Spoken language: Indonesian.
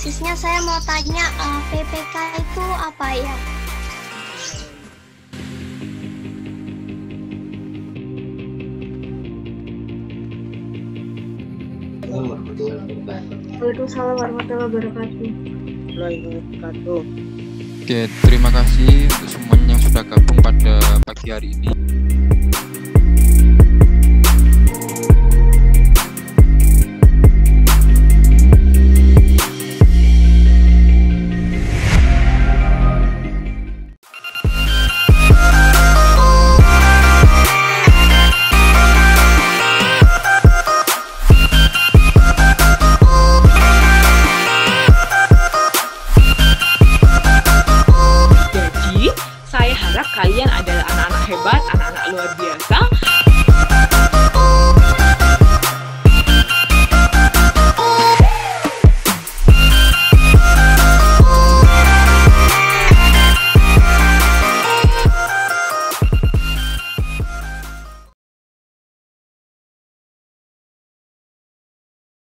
sebelumnya saya mau tanya uh, eh, PPK itu apa ya? Waalaikumsalam warahmatullahi wabarakatuh. wabarakatuh. Oke, terima kasih untuk semuanya yang sudah gabung pada pagi hari ini. salían